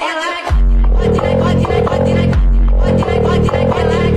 ela